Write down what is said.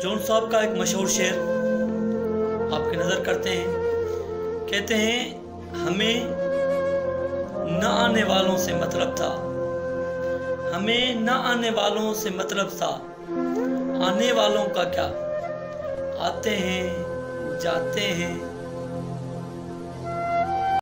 John साहब का एक मशहूर शेर आपकी नज़र करते हैं। कहते हैं, हमें न आने वालों से मतलब था। हमें न आने वालों से मतलब था। आने वालों का क्या? आते हैं, जाते हैं